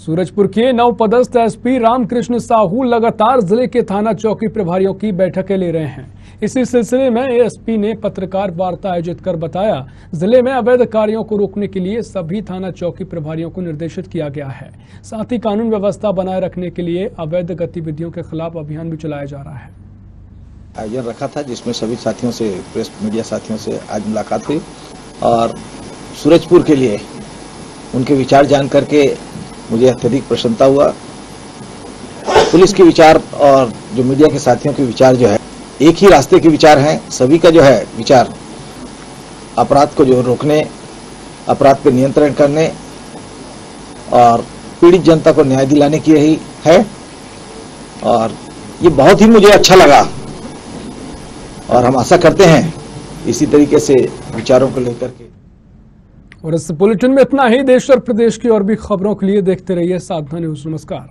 सूरजपुर के नव नवपदस्थ एसपी रामकृष्ण साहू लगातार ज़िले के थाना चौकी प्रभारियों की बैठकें ले रहे हैं। इसी सिलसिले में एसपी ने पत्रकार वार्ता आयोजित कर बताया, ज़िले में अवैध कार्यों को रोकने के लिए सभी थाना चौकी प्रभारियों को निर्देशित किया गया है। साथ ही कानून व्यवस्था बनाए रखने के लिए अवैध गतिविधियों के खिलाफ अभियान भी चलाया जा रहा है। आयोजन रखा था, जिसमें सभी साथियों से, प्रेस मीडिया साथियों से आज मुलाकात हुई और सूरजपुर के लिए उनके विचार जान करके मुझे अत्यधिक प्रसन्नता हुआ। पुलिस के विचार और जो मीडिया के साथियों के विचार जो है, एक ही रास्ते के विचार हैं, सभी का जो है विचार अपराध को जो रोकने, अपराध पर नियंत्रण करने और पीड़ित जनता को न्याय दिलाने की यही है। और ये बहुत ही मुझे अच्छा लगा और हम आशा करते हैं इसी तरीके से विचारों को लेकर के। और इस बुलेटिन में इतना ही, देश और प्रदेश की और भी खबरों के लिए देखते रहिए साधना न्यूज़ नमस्कार।